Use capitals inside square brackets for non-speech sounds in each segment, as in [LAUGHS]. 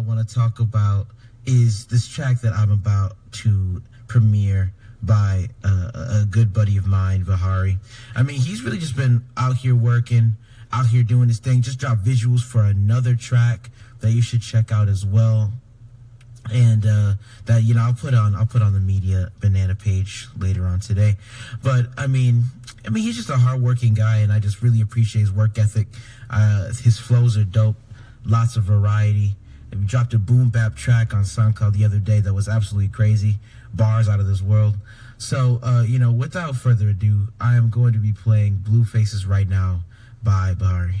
I want to talk about is this track that I'm about to premiere by a good buddy of mine, Bahiri. I mean, he's really just been out here working, out here doing his thing. Just dropped visuals for another track that you should check out as well. And uh, that you know, I'll put on I'll put on the media banana page later on today. But I mean, I mean, he's just a hardworking guy, and I just really appreciate his work ethic. Uh, his flows are dope, lots of variety. We dropped a boom bap track on SoundCloud the other day that was absolutely crazy, bars out of this world. So, uh, you know, without further ado, I am going to be playing Blue Faces right now by Bahiri.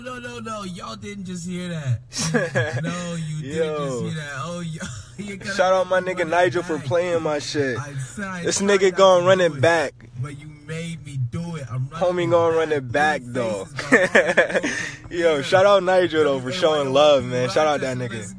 no, no, no. Y'all didn't just hear that. [LAUGHS] no, you didn't just hear that. Oh, [LAUGHS] you Shout out my nigga Nigel for playing my shit. this nigga gonna run it back. But you made me do it. I'm Homie gonna run it back though. [LAUGHS] Yo, shout out Nigel though for showing love, man. Shout out that nigga.